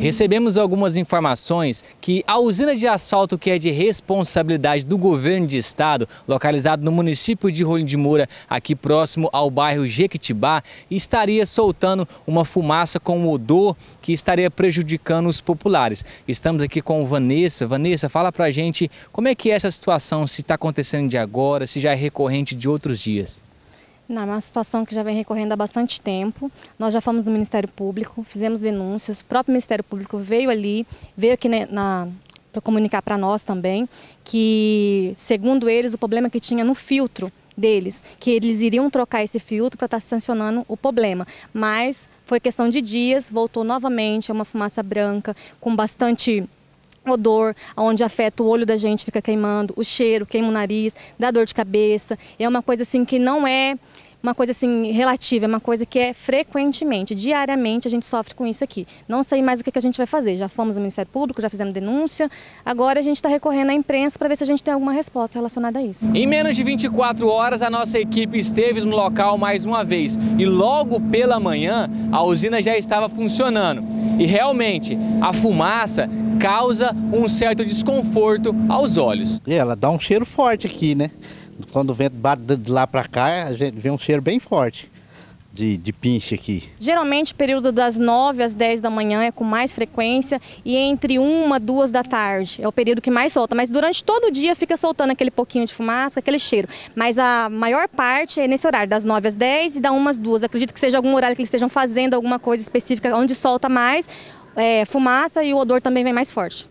Recebemos algumas informações que a usina de asfalto que é de responsabilidade do governo de estado, localizado no município de Rolim de Moura, aqui próximo ao bairro Jequitibá, estaria soltando uma fumaça com odor que estaria prejudicando os populares. Estamos aqui com Vanessa. Vanessa, fala pra gente como é que é essa situação, se está acontecendo de agora, se já é recorrente de outros dias. Não, é uma situação que já vem recorrendo há bastante tempo. Nós já fomos no Ministério Público, fizemos denúncias, o próprio Ministério Público veio ali, veio aqui na, para comunicar para nós também, que, segundo eles, o problema que tinha no filtro deles, que eles iriam trocar esse filtro para estar tá sancionando o problema. Mas foi questão de dias, voltou novamente, é uma fumaça branca com bastante odor, onde afeta o olho da gente, fica queimando, o cheiro, queima o nariz, dá dor de cabeça. É uma coisa assim que não é uma coisa assim relativa, é uma coisa que é frequentemente, diariamente a gente sofre com isso aqui. Não sei mais o que, a gente vai fazer. Já fomos ao Ministério Público, já fizemos denúncia, agora a gente está recorrendo à imprensa para ver se a gente tem alguma resposta relacionada a isso. Em menos de 24 horas, a nossa equipe esteve no local mais uma vez e logo pela manhã a usina já estava funcionando. E realmente, a fumaça causa um certo desconforto aos olhos. E ela dá um cheiro forte aqui, né? Quando o vento bate de lá para cá, a gente vê um cheiro bem forte. De, de pinche aqui? Geralmente, período das 9 às 10 da manhã é com mais frequência e entre 1 2 da tarde é o período que mais solta. Mas durante todo o dia fica soltando aquele pouquinho de fumaça, aquele cheiro. Mas a maior parte é nesse horário, das 9 às 10 e da 1 às 2. Acredito que seja algum horário que eles estejam fazendo alguma coisa específica onde solta mais é, fumaça e o odor também vem mais forte.